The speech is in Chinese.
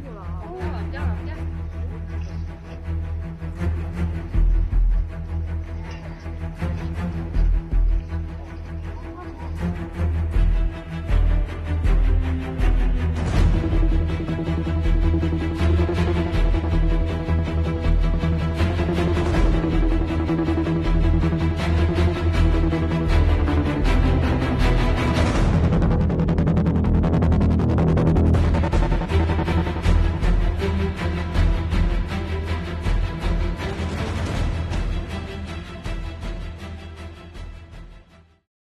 去了啊。